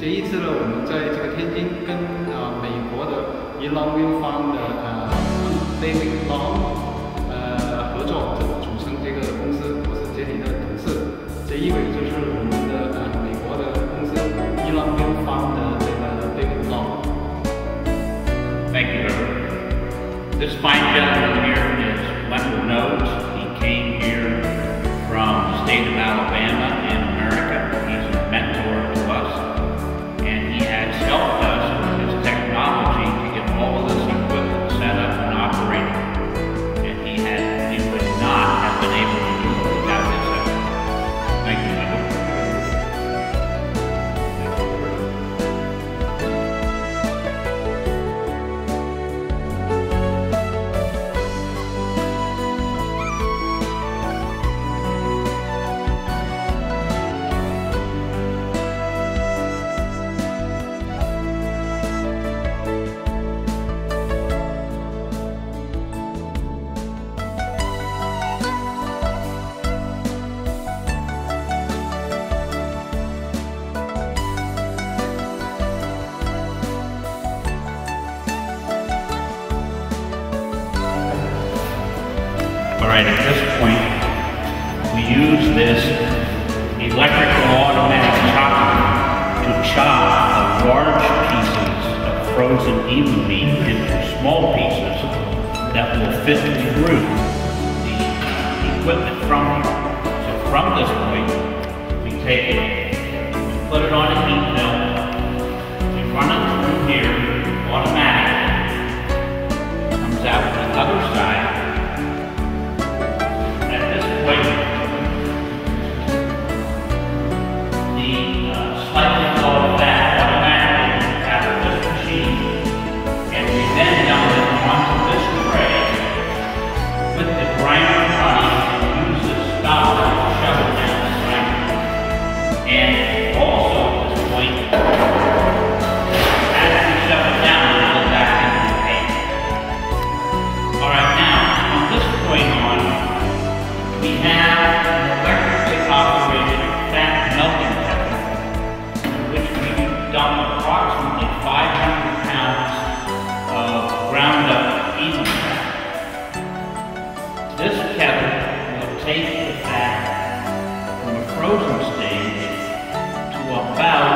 这一次呢，我们在这个天津跟啊、美国的 e l o n g i n Fund 的呃 David Long 呃合作，组成这个公司，我是这里的董事。这一位就是我们的呃美国的公司 e l o n g i n Fund 的这个 David Long。Thank you. This fine right, at this point, we use this electrical automatic chopper to chop large pieces of frozen emu meat into small pieces that will fit through the equipment from here. So from this point, we take it, we put it on a heat Wow.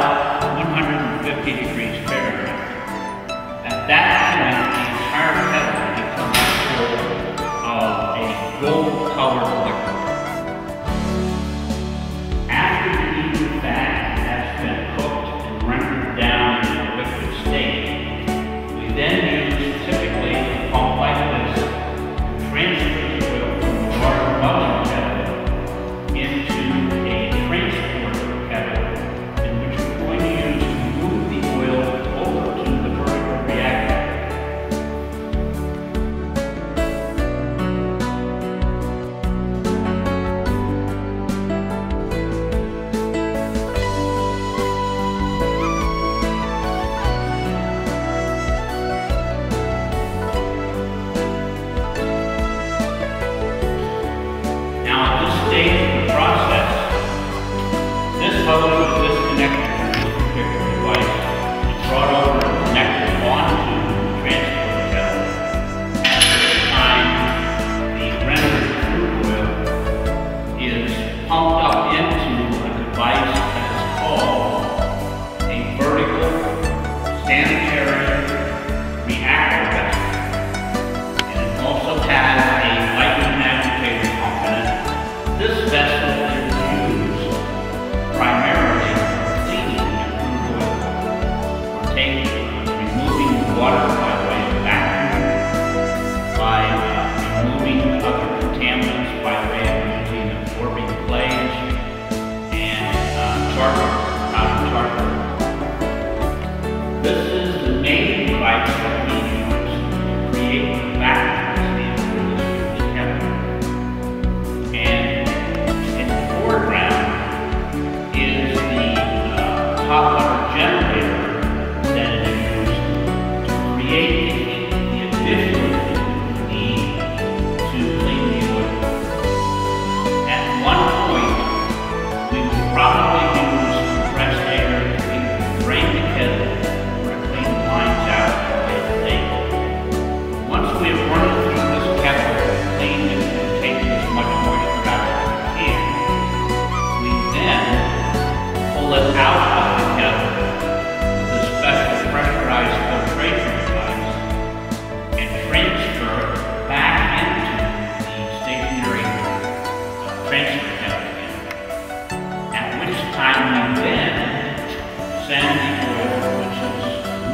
Probably use fresh air to drain the kettle or clean wines out and lay the table. Once we have run through this kettle cleaned it and taken as much moisture out as we can, we then pull it out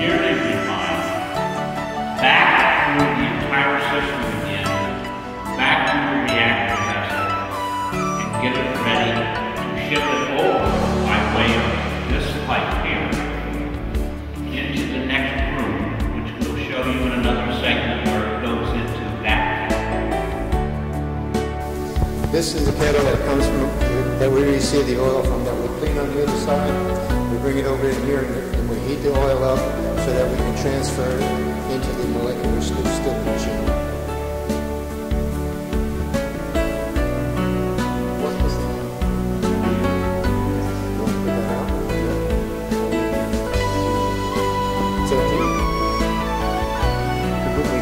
nearly refined. Back through the entire system again, back through the reactor vessel, and get it ready to ship it over by way of this pipe here into the next room, which we'll show you in another segment where it goes into that. This is the kettle that comes from, that we receive the oil from that we clean on the other side. We bring it over in here and we heat the oil up so that we can transfer into the molecular still machine.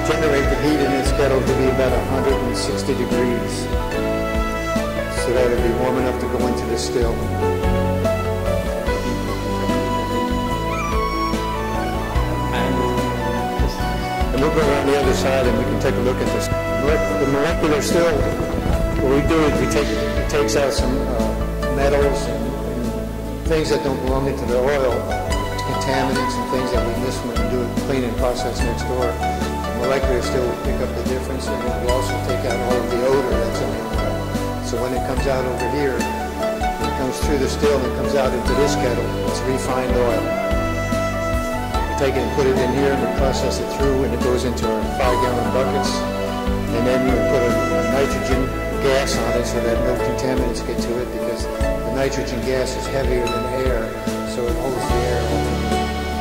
Generate the heat in this kettle to be about 160 degrees. So that it'll be warm enough to go into the still. And we'll go around the other side and we can take a look at this. The molecular still, what we do is we take, it takes out some uh, metals and, and things that don't belong into the oil, contaminants and things that we miss when we do a cleaning process next door. The molecular still will pick up the difference and it will also take out all of the odor that's in the oil. So when it comes out over here, it comes through the still and it comes out into this kettle. It's refined oil. Take it and put it in here and we process it through and it goes into our five gallon buckets. And then we put a, a nitrogen gas on it so that no contaminants get to it because the nitrogen gas is heavier than air, so it holds the air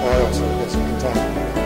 oil so it doesn't contaminate.